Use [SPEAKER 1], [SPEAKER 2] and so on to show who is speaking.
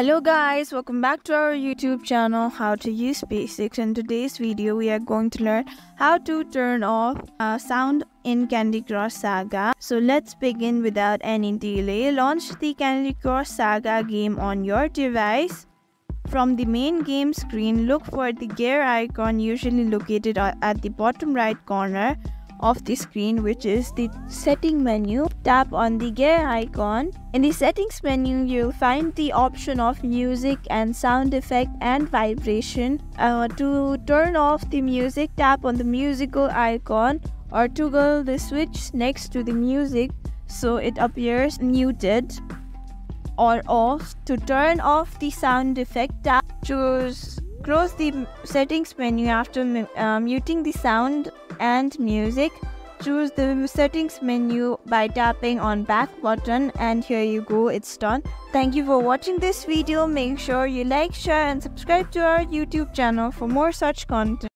[SPEAKER 1] Hello guys, welcome back to our YouTube channel How to Use Basics. In today's video, we are going to learn how to turn off uh, sound in Candy Crush Saga. So let's begin without any delay. Launch the Candy Crush Saga game on your device. From the main game screen, look for the gear icon usually located at the bottom right corner of the screen which is the setting menu. Tap on the gear icon. In the settings menu, you'll find the option of music and sound effect and vibration. Uh, to turn off the music, tap on the musical icon or toggle the switch next to the music so it appears muted or off. To turn off the sound effect, tap choose close the settings menu after uh, muting the sound and music. Choose the settings menu by tapping on back button and here you go it's done. Thank you for watching this video. Make sure you like, share and subscribe to our YouTube channel for more such content.